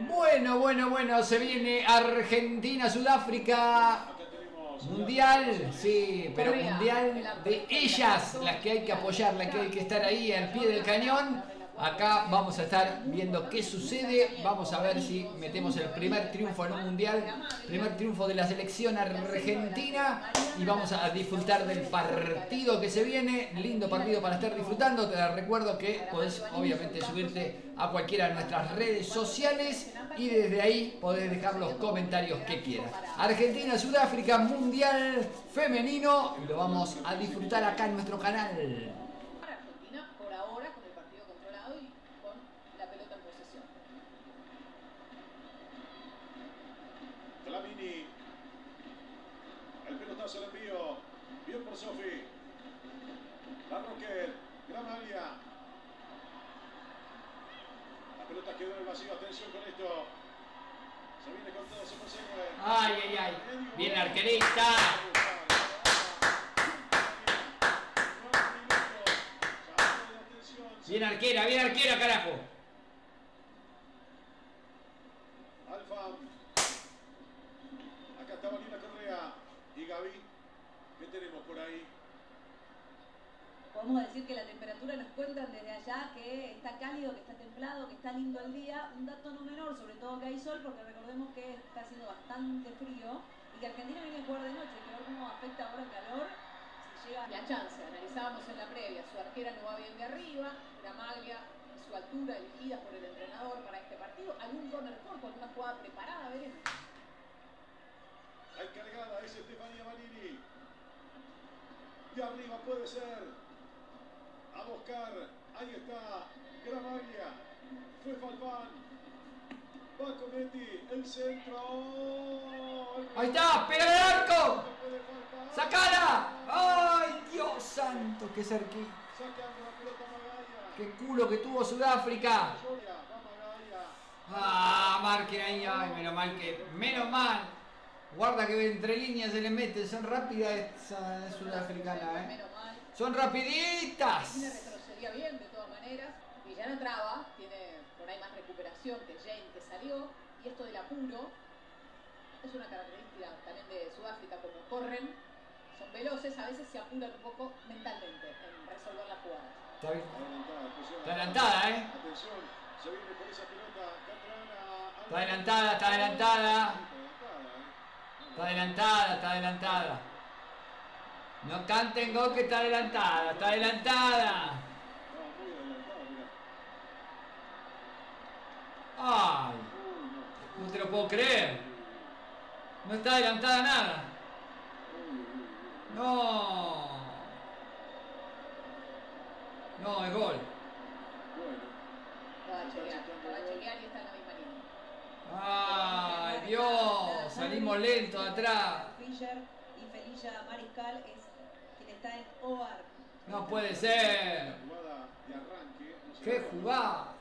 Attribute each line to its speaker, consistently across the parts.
Speaker 1: Bueno, bueno, bueno, se viene Argentina, Sudáfrica. Mundial, sí, pero mundial de ellas, las que hay que apoyar, las que hay que estar ahí al pie del cañón. Acá vamos a estar viendo qué sucede. Vamos a ver si metemos el primer triunfo en un mundial. Primer triunfo de la selección argentina. Y vamos a disfrutar del partido que se viene. Lindo partido para estar disfrutando. Te recuerdo que podés obviamente subirte a cualquiera de nuestras redes sociales. Y desde ahí podés dejar los comentarios que quieras. Argentina, Sudáfrica, Mundial Femenino. Y lo vamos a disfrutar acá en nuestro canal.
Speaker 2: se lo envío. Bien por Sofi. La Roquet. Gramalia. La pelota quedó en el vacío. Atención con esto. Se viene con todo, se persigue.
Speaker 1: Ay, ay, ay. Bien arquerista. Bien arquera, bien arquera, carajo.
Speaker 2: Alfa. Acá está Valina Correa. Y Gaby, ¿qué tenemos por ahí?
Speaker 3: Podemos decir que la temperatura nos cuentan desde allá que está cálido, que está templado, que está lindo el día. Un dato no menor, sobre todo que hay sol, porque recordemos que está haciendo bastante frío y que Argentina viene a jugar de noche. Que ver cómo afecta ahora el calor. Si llega la chance, analizábamos en la previa, su arquera no va bien de arriba, la maglia su altura elegida por el entrenador para este partido. Algún corner corto, alguna jugada preparada, veremos.
Speaker 2: Hay cargada, es Estefanía Manini. Y arriba puede ser. A buscar. Ahí está. Gramaglia. Fue Falpán. Va Cometti. El centro.
Speaker 1: Ahí está. Pega el arco. ¡Sacala! ¡Ay, Dios santo! ¡Qué cerquita! ¡Qué culo que tuvo Sudáfrica! ¡Ah, marquen ahí! ¡Ay, menos mal que... ¡Menos mal! Guarda que entre líneas se le mete, son rápidas esa sudafricana, ¿eh? Son rapiditas.
Speaker 3: Tiene retrocedía bien de todas maneras. Villano traba, tiene por ahí más recuperación que Jane que salió. Y esto del apuro es una característica también de Sudáfrica, como corren, son veloces, a veces se apuran un poco mentalmente en resolver la jugada.
Speaker 1: Está bien. Está adelantada, ¿eh?
Speaker 2: Atención, se viene por esa pelota.
Speaker 1: Está adelantada, está adelantada. Está adelantada, está adelantada. No canten gol que está adelantada, está adelantada. Ay, no te lo puedo creer. No está adelantada nada. No. No, es gol.
Speaker 3: Va a chequear, va a chequear y está en la misma línea.
Speaker 1: ¡Ay, Dios! Salimos lento atrás.
Speaker 3: Fischer y Felicia Mariscal es quien está en OAR.
Speaker 1: No puede ser. ¡Qué jugada!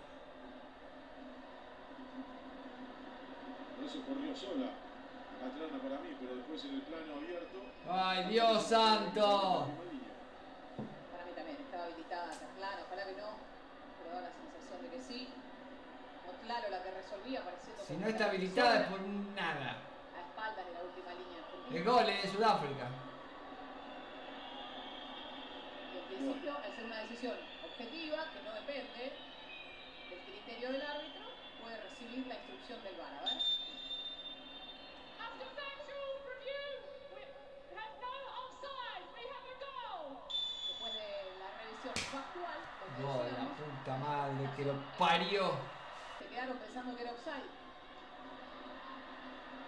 Speaker 2: Por eso corrió sola. Atlanta para mí, pero después en el plano abierto.
Speaker 1: ¡Ay, Dios santo!
Speaker 3: Para mí también estaba habilitada Catlán, ojalá que no, pero da la sensación de que sí. No claro la que resolvía, pareciendo
Speaker 1: Si no está habilitada es por nada.
Speaker 3: A espaldas de la última línea.
Speaker 1: El gol es de Sudáfrica.
Speaker 3: Y en principio, al ser una decisión objetiva, que no depende del criterio del árbitro, puede recibir la instrucción del VAR. A ver.
Speaker 4: After factual review, we have no offside. We have a goal.
Speaker 3: Después de la revisión factual, donde
Speaker 1: Gol, la puta madre que lo parió.
Speaker 3: se quedaron pensando que era offside.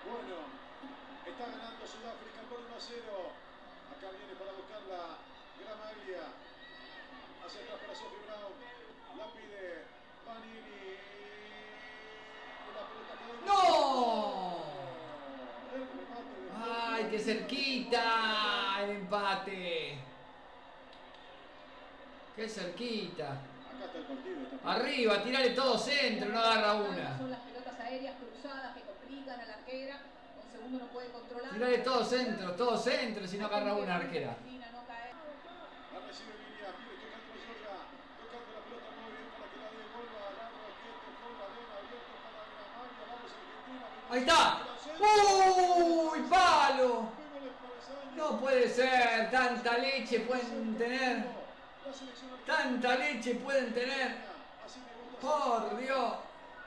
Speaker 2: Bueno, está ganando Sudáfrica por 1 a 0. Acá viene para buscarla Gramaglia. Hacia atrás para Sophie Brown. La pide Panini. La pelota quedó en-
Speaker 1: ¡No!
Speaker 2: El remate de
Speaker 1: ¡Ay, qué cerquita! El empate. ¡Qué cerquita!
Speaker 2: Acá está el partido. Está
Speaker 1: Arriba, tirale todo centro, no agarra
Speaker 3: Son
Speaker 1: una.
Speaker 3: las pelotas aéreas cruzadas que complican a la arquera. Un segundo no puede controlar.
Speaker 1: Tirale todo centro, todo centro, si no agarra una arquera.
Speaker 2: La recibe Línea, pide tocando a Georgia, tocando la pelota muy bien para que la devuelva a la Roquete con la arena abierta
Speaker 1: Ahí está. ¡Uy, palo! No puede ser, tanta leche pueden tener. Tanta leche pueden tener. Por Dios.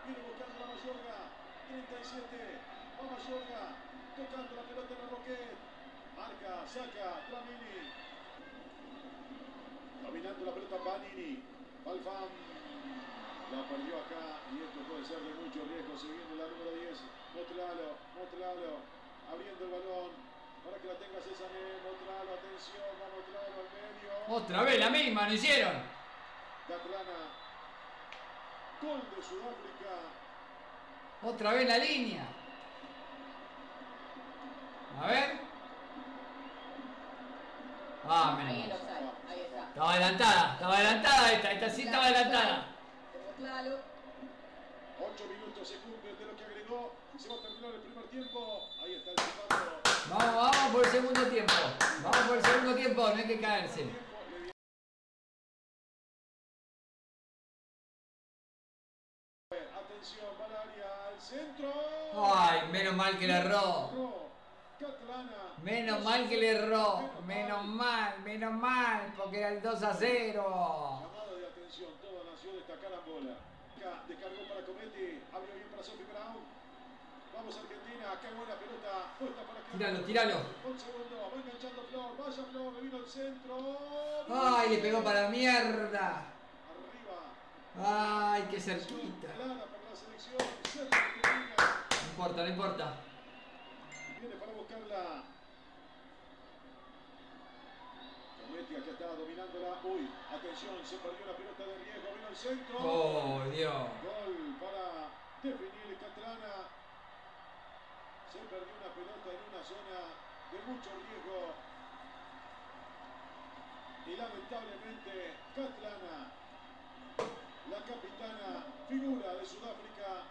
Speaker 2: Viene buscando la Mayorga. 37. Va Mayorga. Tocando la pelota en Roquet. Marca, saca. Tramini. Dominando la pelota Panini. Balfam. La perdió acá. Y esto puede ser de mucho riesgo. Siguiendo la número 10. Motralo. Motralo. Abriendo el balón. Para que la tenga César. Motralo. Atención. Va Motralo al medio.
Speaker 1: Otra vez la misma, no hicieron.
Speaker 2: Catlana. Gol de Sudáfrica.
Speaker 1: Otra vez la línea. A ver. Ah,
Speaker 3: Ahí el
Speaker 1: menos.
Speaker 3: offside, ahí está.
Speaker 1: Estaba adelantada, estaba adelantada esta, esta sí estaba adelantada.
Speaker 3: Claro.
Speaker 2: 8 minutos se cumplen de lo que agregó. Se va a terminar el primer tiempo. Ahí está el silbato.
Speaker 1: Vamos, vamos por el segundo tiempo. Vamos por el segundo tiempo, no hay que caerse.
Speaker 2: Atención, Valaria al centro.
Speaker 1: Ay, menos mal que le erró. Menos mal que le erró. Menos mal, menos mal, porque era el 2 a 0.
Speaker 2: Llamada de atención, toda nació esta carambola. Acá Descargó para Cometti, abrió bien para Sophie Brown. Vamos Argentina, qué buena pelota puesta para que.
Speaker 1: Tíralo, tíralo.
Speaker 2: Un segundo, va enganchando Flor, vaya Flor, le vino el centro.
Speaker 1: Ay, le pegó para la mierda.
Speaker 2: Arriba.
Speaker 1: Ay, qué cerquita.
Speaker 2: Clara para la selección, cerca Argentina.
Speaker 1: No importa, no importa.
Speaker 2: Viene para buscarla. Cometti acá está dominándola. Uy, atención, se perdió la pelota de riesgo, vino el centro.
Speaker 1: Oh, Dios.
Speaker 2: Gol para definir Catlana. Se perdió una pelota en una zona de mucho riesgo. Y lamentablemente Catlana, la capitana, figura de Sudáfrica,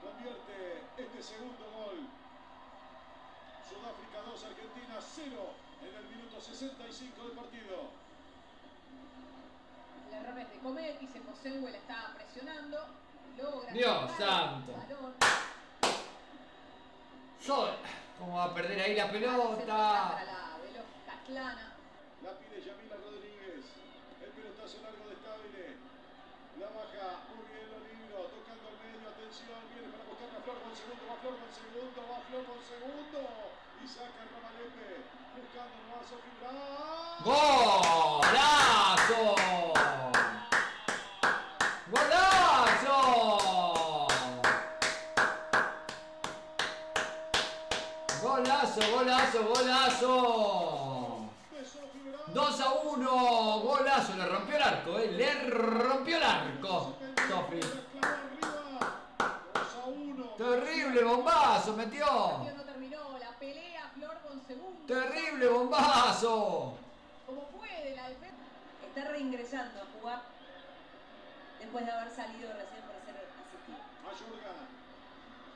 Speaker 2: convierte este segundo gol. Sudáfrica 2, Argentina 0 en el minuto 65 del partido.
Speaker 3: El error es de Cometti, se Mosewe la estaba presionando. Logra
Speaker 1: Dios santo.
Speaker 3: el balón.
Speaker 1: Sol. ¿Cómo va a perder ahí la
Speaker 3: Para
Speaker 1: pelota?
Speaker 3: la.
Speaker 2: La pide Yamila Rodríguez. El pelotazo largo de estable. La baja muy bien Olivro. Tocando al medio. Atención. Viene para buscar a Flor con segundo. Va Flor con segundo. Va Flor con segundo. Y saca el Ramalepe.
Speaker 1: ¡Golazo! ¡Golazo! Golazo, golazo, golazo.
Speaker 2: De Sofi Brown.
Speaker 1: 2 a 1, golazo, le rompió el arco, eh, le rompió el arco. Sofi.
Speaker 2: La clavó arriba. 2 a 1.
Speaker 1: Terrible bombazo, metió.
Speaker 3: partido no terminó, la pelea Flor con segundo.
Speaker 1: Terrible bombazo.
Speaker 3: Como puede la defensa. Está reingresando a jugar después de haber salido recién para ser asistido.
Speaker 2: Mayorga.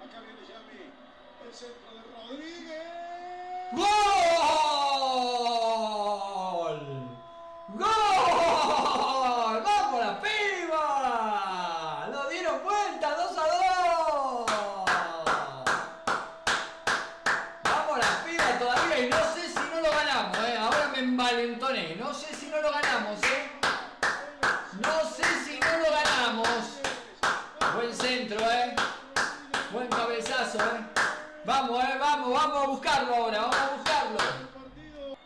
Speaker 2: Acá viene Yami. El centro de Rodríguez.
Speaker 1: ¡Gol! ¡Gol! ¡Vamos la piba! ¡Lo dieron vuelta! ¡2 a 2! ¡Vamos la piba todavía! Y no sé si no lo ganamos, ¿eh? Ahora me envalentoné. No sé si no lo ganamos, ¿eh? No sé si no lo ganamos. Buen centro, ¿eh? Buen cabezazo, ¿eh? Vamos, ¿eh? Vamos, vamos a buscarlo ahora. Vamos a buscarlo.
Speaker 2: Partido.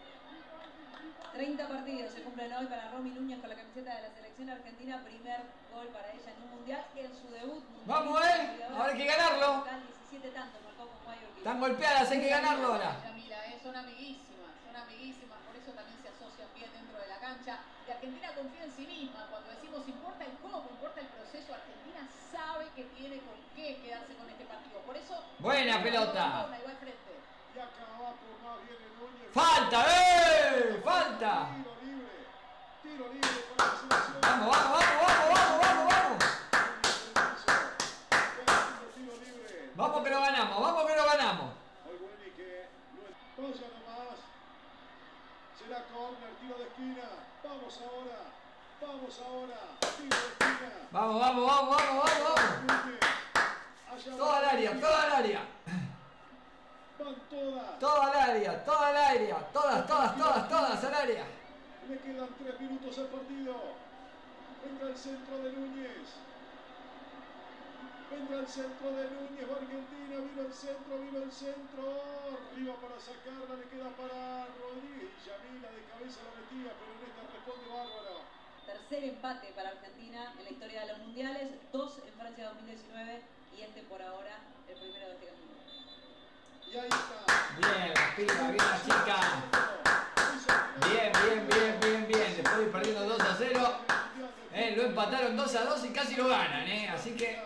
Speaker 3: 30 partidos se cumplen hoy para Romy Núñez con la camiseta de la selección argentina. Primer gol para ella en un mundial en su debut. mundialista.
Speaker 1: Vamos, ¿eh? Ahora hay que ganarlo.
Speaker 3: Total 17 tantos marcó con Guayo
Speaker 1: Están golpeadas, hay que ganarlo ahora.
Speaker 5: Yamila, eh, son amiguísimas, son amiguísimas, por eso también se asocian bien dentro de la cancha. Y Argentina confía en sí misma. Cuando decimos importa el cómo, importa el proceso, Argentina sabe que tiene con qué quedarse con este partido. Por eso.
Speaker 1: Buena pelota.
Speaker 5: Ahí va al frente.
Speaker 2: Y acá abajo más viene Núñez.
Speaker 1: ¡Falta, eh! ¡Falta!
Speaker 2: Tiro libre. Tiro libre para la selección.
Speaker 1: Vamos, vamos, vamos, vamos, vamos, vamos, vamos. Que lo ganamos, vamos que lo ganamos.
Speaker 2: Vaya nomás. Será corner, tiro de esquina. Vamos ahora. Vamos ahora. Tiro de esquina.
Speaker 1: Vamos, vamos, vamos, vamos, vamos, Toda el área, toda el área.
Speaker 2: Todas.
Speaker 1: Toda al área, toda al área. Todas, todas, todas, todas al área.
Speaker 2: Le quedan tres minutos al partido. Vendrá el centro de Núñez. Vendrá el centro de Núñez, va Argentina, vino el centro, vino el centro. Arriba para sacarla, le queda para Rodríguez. Y Yamila de cabeza la metía, pero en esta responde bárbaro.
Speaker 6: Tercer empate para Argentina en la historia de los mundiales, dos en Francia 2019 y este por ahora el primero de este camino.
Speaker 2: Y ahí está.
Speaker 1: Bien, la piba, bien la chica. Bien, bien, bien, bien, bien. Después de ir perdiendo 2 a 0, eh, lo empataron 2 a 2 y casi lo ganan, eh. Así que.